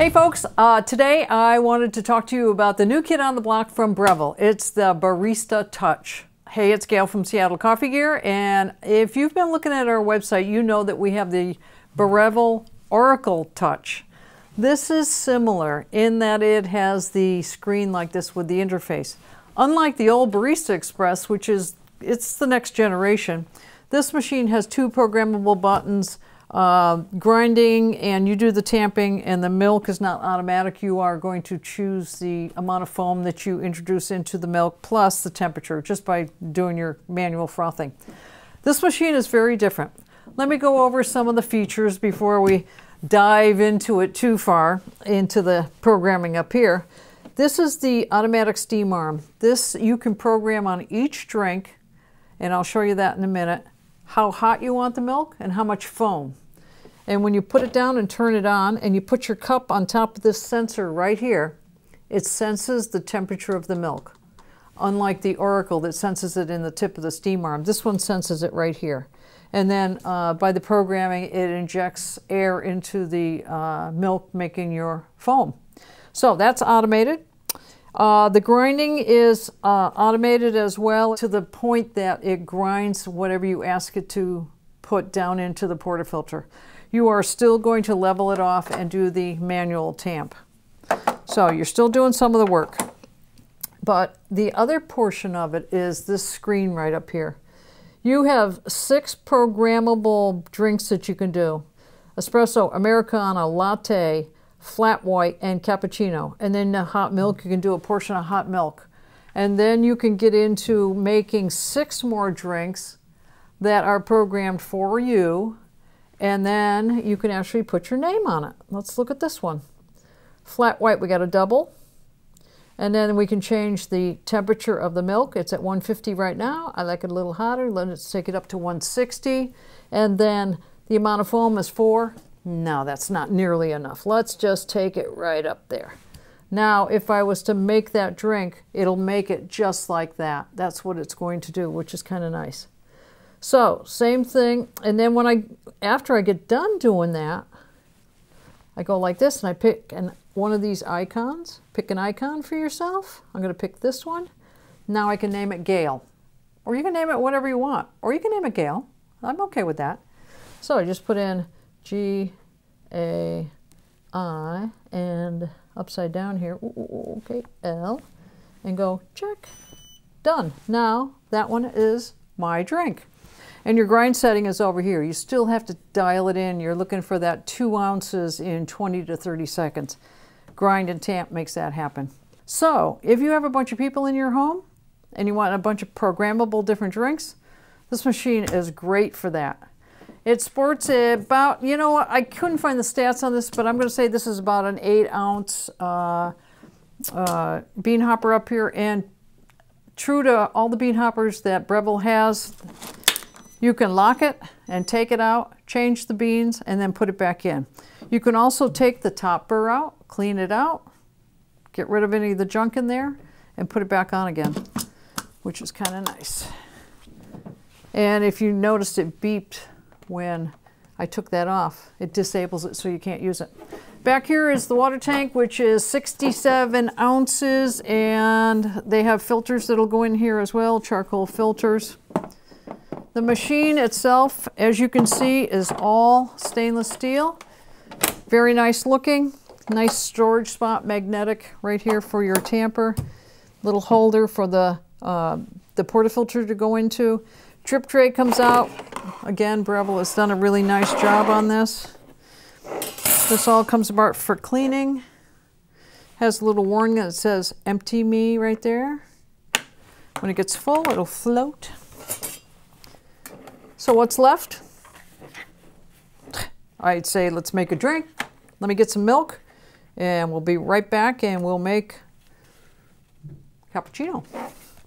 Hey folks, uh, today I wanted to talk to you about the new kid on the block from Breville. It's the Barista Touch. Hey, it's Gail from Seattle Coffee Gear, and if you've been looking at our website, you know that we have the Breville Oracle Touch. This is similar in that it has the screen like this with the interface. Unlike the old Barista Express, which is it's the next generation, this machine has two programmable buttons uh, grinding and you do the tamping and the milk is not automatic. You are going to choose the amount of foam that you introduce into the milk plus the temperature just by doing your manual frothing. This machine is very different. Let me go over some of the features before we dive into it too far into the programming up here. This is the automatic steam arm. This you can program on each drink and I'll show you that in a minute how hot you want the milk and how much foam. And when you put it down and turn it on and you put your cup on top of this sensor right here, it senses the temperature of the milk. Unlike the Oracle that senses it in the tip of the steam arm, this one senses it right here. And then uh, by the programming, it injects air into the uh, milk, making your foam. So that's automated. Uh, the grinding is uh, automated as well to the point that it grinds whatever you ask it to put down into the portafilter you are still going to level it off and do the manual tamp. So you're still doing some of the work. But the other portion of it is this screen right up here. You have six programmable drinks that you can do. Espresso, Americano, latte, flat white, and cappuccino. And then the hot milk, you can do a portion of hot milk. And then you can get into making six more drinks that are programmed for you and then you can actually put your name on it. Let's look at this one. Flat white, we got a double. And then we can change the temperature of the milk. It's at 150 right now. I like it a little hotter. Let's take it up to 160. And then the amount of foam is four. No, that's not nearly enough. Let's just take it right up there. Now, if I was to make that drink, it'll make it just like that. That's what it's going to do, which is kind of nice. So same thing. And then when I, after I get done doing that, I go like this and I pick an, one of these icons. Pick an icon for yourself. I'm going to pick this one. Now I can name it Gail. Or you can name it whatever you want. Or you can name it Gail. I'm okay with that. So I just put in G A I and upside down here, ooh, okay, L, and go check. Done. Now that one is my drink. And your grind setting is over here. You still have to dial it in. You're looking for that two ounces in 20 to 30 seconds. Grind and tamp makes that happen. So if you have a bunch of people in your home and you want a bunch of programmable different drinks, this machine is great for that. It sports about, you know what, I couldn't find the stats on this, but I'm going to say this is about an 8 ounce uh, uh, bean hopper up here. And true to all the bean hoppers that Breville has, you can lock it and take it out, change the beans, and then put it back in. You can also take the top burr out, clean it out, get rid of any of the junk in there, and put it back on again, which is kind of nice. And if you noticed it beeped when I took that off, it disables it so you can't use it. Back here is the water tank, which is 67 ounces, and they have filters that'll go in here as well, charcoal filters. The machine itself, as you can see, is all stainless steel. Very nice looking. Nice storage spot, magnetic right here for your tamper. Little holder for the, uh, the portafilter to go into. Drip tray comes out. Again, Breville has done a really nice job on this. This all comes apart for cleaning. Has a little warning that says empty me right there. When it gets full, it'll float. So what's left? I'd say let's make a drink. Let me get some milk and we'll be right back and we'll make cappuccino.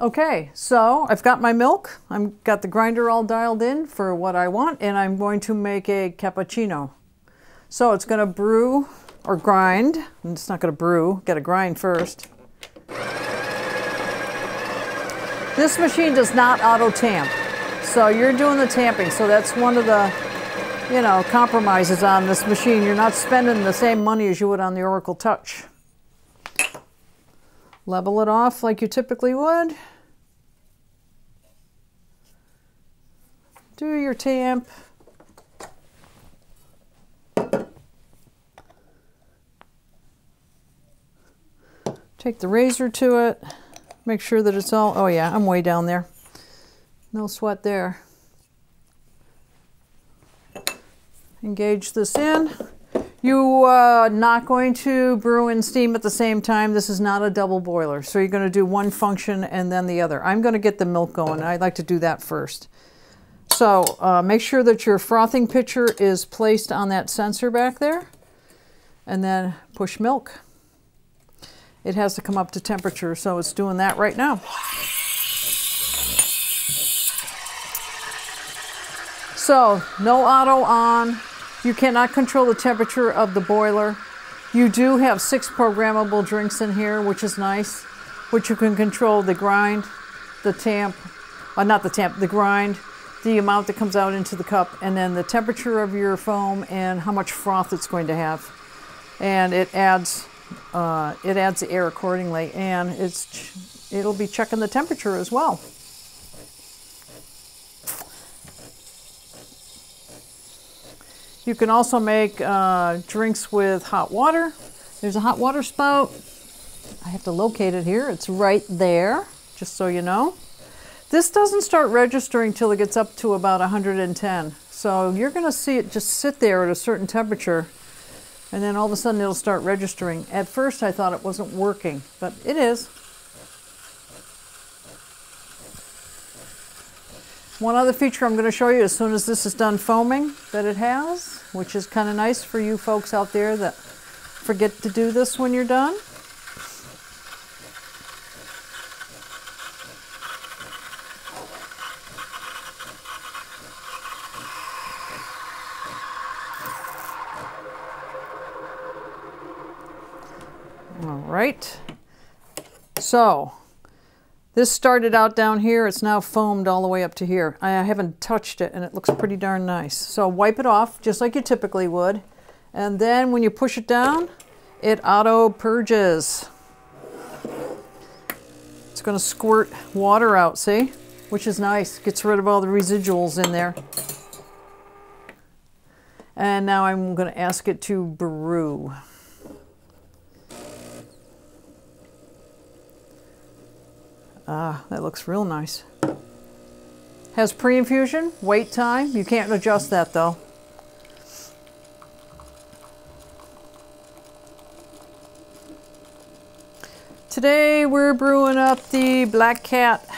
Okay, so I've got my milk. I've got the grinder all dialed in for what I want and I'm going to make a cappuccino. So it's going to brew or grind. It's not going to brew, got to grind first. This machine does not auto tamp. So you're doing the tamping. So that's one of the you know, compromises on this machine. You're not spending the same money as you would on the Oracle Touch. Level it off like you typically would. Do your tamp. Take the razor to it. Make sure that it's all, oh yeah, I'm way down there. No sweat there. Engage this in. You are uh, not going to brew and steam at the same time. This is not a double boiler. So you're going to do one function and then the other. I'm going to get the milk going. I'd like to do that first. So uh, make sure that your frothing pitcher is placed on that sensor back there. And then push milk. It has to come up to temperature, so it's doing that right now. So, no auto on. You cannot control the temperature of the boiler. You do have six programmable drinks in here, which is nice, which you can control the grind, the tamp, uh, not the tamp, the grind, the amount that comes out into the cup, and then the temperature of your foam and how much froth it's going to have. And it adds, uh, it adds the air accordingly, and it's, it'll be checking the temperature as well. You can also make uh, drinks with hot water. There's a hot water spout. I have to locate it here. It's right there, just so you know. This doesn't start registering till it gets up to about 110. So you're going to see it just sit there at a certain temperature and then all of a sudden it'll start registering. At first I thought it wasn't working, but it is. One other feature I'm going to show you as soon as this is done foaming that it has, which is kind of nice for you folks out there that forget to do this when you're done. All right. So this started out down here. It's now foamed all the way up to here. I haven't touched it and it looks pretty darn nice. So wipe it off just like you typically would. And then when you push it down, it auto purges. It's going to squirt water out, see? Which is nice. Gets rid of all the residuals in there. And now I'm going to ask it to brew. Ah, that looks real nice. Has pre-infusion, wait time. You can't adjust that though. Today we're brewing up the Black Cat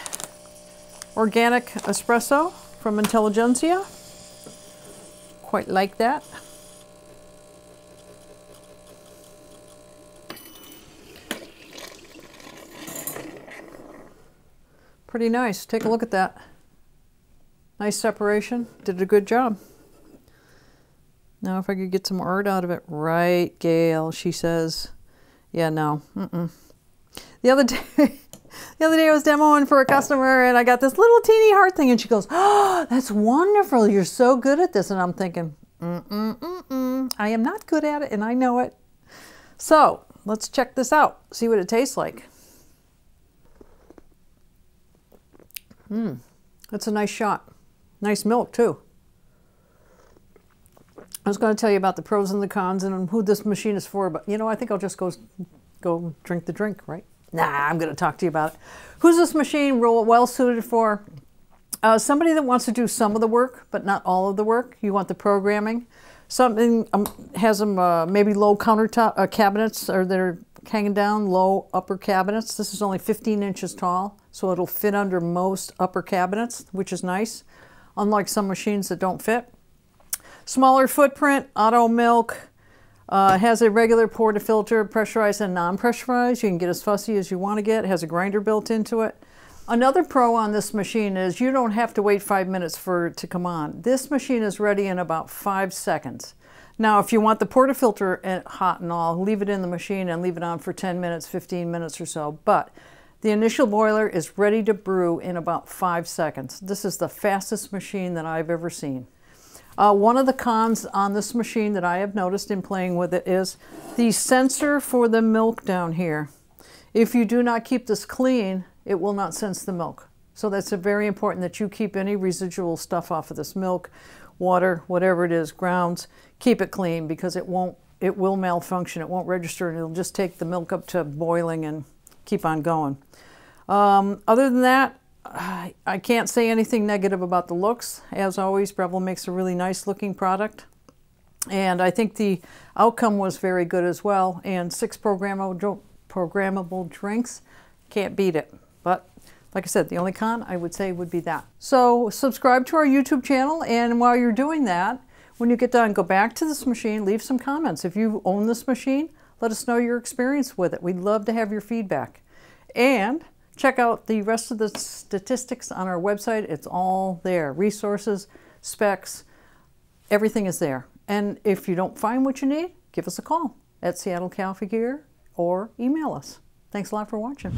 Organic Espresso from Intelligentsia. Quite like that. Pretty nice. Take a look at that. Nice separation. Did a good job. Now if I could get some art out of it. Right, Gail, she says. Yeah, no. Mm -mm. The other day... the other day I was demoing for a customer and I got this little teeny heart thing and she goes, oh, that's wonderful. You're so good at this. And I'm thinking, mm -mm, mm I am not good at it and I know it. So let's check this out. See what it tastes like. Mmm, that's a nice shot. Nice milk too. I was going to tell you about the pros and the cons and who this machine is for, but you know, I think I'll just go, go drink the drink, right? Nah, I'm going to talk to you about it. Who's this machine well suited for? Uh, somebody that wants to do some of the work, but not all of the work. You want the programming. Something um, has them uh, maybe low countertop uh, cabinets or they're hanging down, low upper cabinets. This is only 15 inches tall so it'll fit under most upper cabinets, which is nice, unlike some machines that don't fit. Smaller footprint, auto milk, uh, has a regular portafilter, pressurized and non-pressurized. You can get as fussy as you want to get. It has a grinder built into it. Another pro on this machine is you don't have to wait five minutes for it to come on. This machine is ready in about five seconds. Now, if you want the portafilter eh, hot and all, leave it in the machine and leave it on for 10 minutes, 15 minutes or so. But the initial boiler is ready to brew in about five seconds. This is the fastest machine that I've ever seen. Uh, one of the cons on this machine that I have noticed in playing with it is the sensor for the milk down here. If you do not keep this clean, it will not sense the milk. So that's very important that you keep any residual stuff off of this milk, water, whatever it is, grounds, keep it clean because it won't, it will malfunction. It won't register and it'll just take the milk up to boiling and keep on going. Um, other than that, I can't say anything negative about the looks. As always, Breville makes a really nice looking product. And I think the outcome was very good as well. And six programmable, programmable drinks, can't beat it. But like I said, the only con I would say would be that. So subscribe to our YouTube channel. And while you're doing that, when you get done, go back to this machine, leave some comments. If you own this machine, let us know your experience with it. We'd love to have your feedback. And check out the rest of the statistics on our website. It's all there. Resources, specs, everything is there. And if you don't find what you need, give us a call at Seattle Coffee Gear or email us. Thanks a lot for watching.